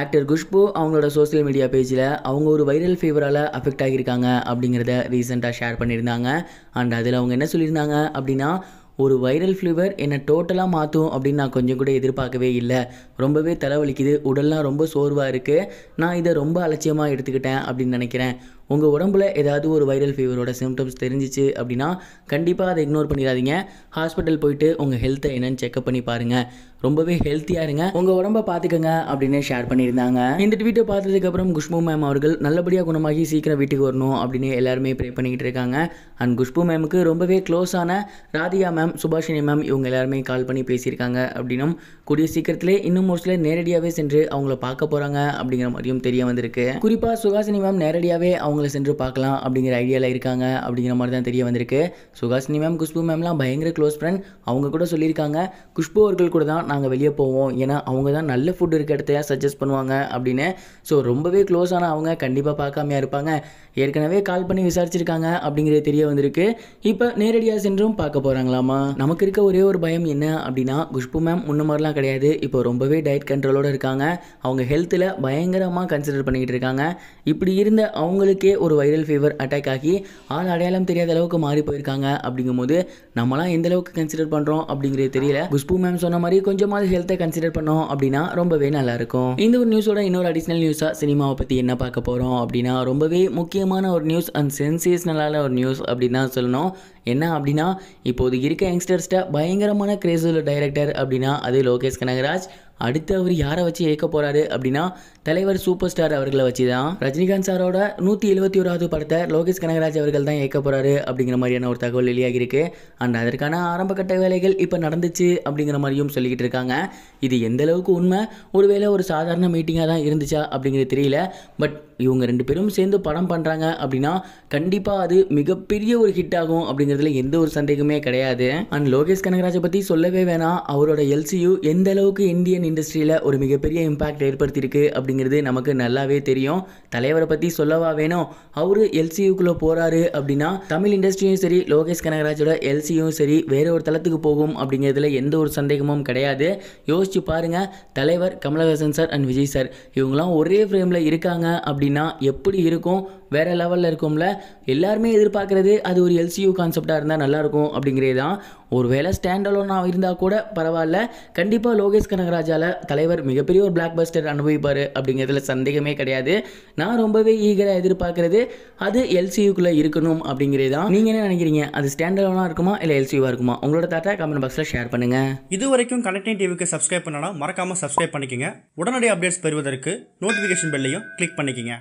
Actor Khushbu அவங்களோட social media பேஜில் அவங்க ஒரு வைரல் ஃபீவரால் அஃபெக்ட் ஆகியிருக்காங்க அப்படிங்கிறத ரீசெண்டாக ஷேர் பண்ணியிருந்தாங்க. அண்ட் அதில் அவங்க என்ன சொல்லியிருந்தாங்க அப்படின்னா ஒரு வைரல் ஃபீவர் என்னை டோட்டலாக மாற்றும் அப்படின்னு நான் கொஞ்சம் கூட எதிர்பார்க்கவே இல்லை. ரொம்பவே தலைவலிக்குது உடல்லாம் ரொம்ப சோர்வாக இருக்குது நான் இதை ரொம்ப அலட்சியமாக எடுத்துக்கிட்டேன் அப்படின்னு நினைக்கிறேன். உங்கள் உடம்புல ஏதாவது ஒரு வைரல் ஃபீவரோட சிம்டம்ஸ் தெரிஞ்சிச்சு அப்படின்னா கண்டிப்பாக அதை இக்னோர் பண்ணிடாதீங்க. ஹாஸ்பிட்டல் போயிட்டு உங்கள் ஹெல்த்தை என்னன்னு செக்அப் பண்ணி பாருங்கள் ரொம்பவே ஹெல்த்தியாக இருங்க. உங்கள் உடம்ப பார்த்துக்கங்க அப்படின்னு ஷேர் பண்ணியிருந்தாங்க. இந்த ட்வீட்டை பார்த்ததுக்கப்புறம் குஷ்பு மேம் அவர்கள் நல்லபடியாக குணமாகி சீக்கிரம் வீட்டுக்கு வரணும் அப்படின்னு எல்லாருமே ப்ரே பண்ணிக்கிட்டு இருக்காங்க. அண்ட் குஷ்பு மேமுக்கு ரொம்பவே க்ளோஸான ராதிகா மேம் சுபாஷினி மேம் இவங்க எல்லாருமே கால் பண்ணி பேசியிருக்காங்க அப்படின்னும் கூடிய சீக்கிரத்திலே இன்னும் ஒரு சிலர் நேரடியாகவே சென்று அவங்கள பார்க்க போகிறாங்க அப்படிங்கிற மாதிரியும் தெரிய வந்திருக்கு. குறிப்பாக சுகாசினி மேம் நேரடியாகவே அவங்க அவங்கள சென்று பார்க்கலாம் அப்படிங்கிற ஐடியாவில் இருக்காங்க அப்படிங்கிற மாதிரி தான் தெரிய வந்திருக்கு. சுகாசினி மேம் குஷ்பு மேம்லாம் பயங்கர க்ளோஸ் ஃப்ரெண்ட் அவங்க கூட சொல்லியிருக்காங்க குஷ்பு அவர்கள் கூட தான் நாங்கள் வெளியே போவோம். ஏன்னா அவங்க தான் நல்ல ஃபுட் இருக்க இடத்தையா சஜஸ்ட் பண்ணுவாங்க அப்படின்னு. ஸோ ரொம்பவே க்ளோஸான அவங்க கண்டிப்பாக பார்க்காமையா இருப்பாங்க. ஏற்கனவே கால் பண்ணி விசாரிச்சிருக்காங்க அப்படிங்கிறது தெரிய வந்திருக்கு. இப்போ நேரடியாக சென்றும் பார்க்க போகிறாங்களாமா நமக்கு இருக்க ஒரே ஒரு பயம் என்ன அப்படின்னா குஷ்பு மேம் முன்ன மாதிரிலாம் கிடையாது. இப்போ ரொம்பவே டயட் கண்ட்ரோலோடு இருக்காங்க. அவங்க ஹெல்த்தில் பயங்கரமாக கன்சிடர் பண்ணிக்கிட்டு இருக்காங்க. இப்படி இருந்த அவங்களுக்கு ஒரு வைரல் ஃபீவர் அட்டாக் ஆகி ஆள் அடையாளம் தெரியாத அளவுக்கு மாறி போயிருக்காங்க அப்படிங்கும்போது நம்மளாம் எந்த அளவுக்கு கன்சிடர் பண்ணுறோம் அப்படிங்கிறது தெரியல. குஷ்பு மேம் சொன்ன மாதிரி கொஞ்சமாவது ஹெல்த்தை கன்சிடர் பண்ணோம் அப்படின்னா ரொம்பவே நல்லா இருக்கும் இந்த ஒரு நியூஸோட இன்னொரு அடிஷ்னல் நியூஸாக சினிமாவை பற்றி என்ன பார்க்க போகிறோம் அப்படின்னா ரொம்பவே முக்கியமான ஒரு நியூஸ் அண்ட் சென்சேஷனலான ஒரு நியூஸ் அப்படின்னு தான் சொல்லணும். என்ன அப்படின்னா இப்போது இருக்க யங்ஸ்டர்ஸ்ட்ட பயங்கரமான கிரேஸ் உள்ள டைரக்டர் அப்படின்னா அது லோகேஷ் கனகராஜ். அடுத்து அவர் யாரை வச்சு இயக்க போகிறாரு அப்படின்னா தலைவர் சூப்பர் ஸ்டார் அவர்களை வச்சு தான். ரஜினிகாந்த் சாரோட நூற்றி எழுபத்தி ஓராவது படத்தை லோகேஷ் கனகராஜ் அவர்கள் தான் இயக்க போகிறாரு அப்படிங்கிற மாதிரியான ஒரு தகவல் வெளியாகியிருக்கு. அண்ட் அதற்கான ஆரம்பகட்ட வேலைகள் இப்போ நடந்துச்சு அப்படிங்கிற மாதிரியும் சொல்லிக்கிட்டு இருக்காங்க. இது எந்த அளவுக்கு உண்மை? ஒருவேளை ஒரு சாதாரண மீட்டிங்காக தான் இருந்துச்சா அப்படிங்கிறது தெரியல. பட் இவங்க ரெண்டு பேரும் சேர்ந்து படம் பண்ணுறாங்க அப்படின்னா கண்டிப்பாக அது மிகப்பெரிய ஒரு ஹிட் ஆகும் அப்படிங்கிறதுல எந்த ஒரு சந்தேகமே கிடையாது. அண்ட் லோகேஷ் கனகராஜை பற்றி சொல்லவே வேணாம். அவரோட எல்சியு எந்த அளவுக்கு இந்தியன் இண்டஸ்ட்ரியில் ஒரு மிகப்பெரிய இம்பாக்ட் ஏற்படுத்தியிருக்கு அப்படிங்கிறது நமக்கு நல்லாவே தெரியும். தலைவரை பற்றி சொல்லவா வேணும்? அவர் எல்சியூக்குள்ளே போகிறாரு அப்படின்னா தமிழ் இண்டஸ்ட்ரியும் சரி லோகேஷ் கனகராஜோட எல்சியும் சரி வேற ஒரு தளத்துக்கு போகும் அப்படிங்கிறதுல எந்த ஒரு சந்தேகமும் கிடையாது. யோசிச்சு பாருங்கள் தலைவர் Kamal Haasan sir and Vijay sir இவங்களாம் ஒரே ஃப்ரேமில் இருக்காங்க அப்படின்னா எப்படி இருக்கும்? வேறு லெவலில் இருக்கும்ல? எல்லாருமே எதிர்பார்க்குறது அது ஒரு எல்சியூ கான்செப்டாக இருந்தால் நல்லாயிருக்கும் அப்படிங்கிறது தான் ஒருவேளை ஸ்டாண்ட் அலோனாக இருந்தால் கூட பரவாயில்ல. கண்டிப்பாக லோகேஷ் கனகராஜாவில் தலைவர் மிகப்பெரிய ஒரு பிளாக் பஸ்டர் அனுபவிப்பார் அப்படிங்கிறதுல சந்தேகமே கிடையாது. நான் ரொம்பவே ஈகராக எதிர்பார்க்கறது அது எல்சியூக்குள்ளே இருக்கணும் அப்படிங்கிறது தான். நீங்கள் என்ன நினைக்கிறீங்க? அது ஸ்டாண்ட் அலோனாக இருக்குமா இல்லை எல்சியூவாக இருக்குமா? உங்களோட தாட்டா கமெண்ட் பாக்ஸில் ஷேர் பண்ணுங்கள் இது வரைக்கும் கனெக்டிங் டிவிக்கு சப்ஸ்கிரைப் பண்ணனா மறக்காமல் சப்ஸ்கிரைப் பண்ணிக்கங்க. உடனடி அப்டேட்ஸ் பெறுவதற்கு நோட்டிஃபிகேஷன் பெல்லையும் கிளிக் பண்ணிக்கோங்க.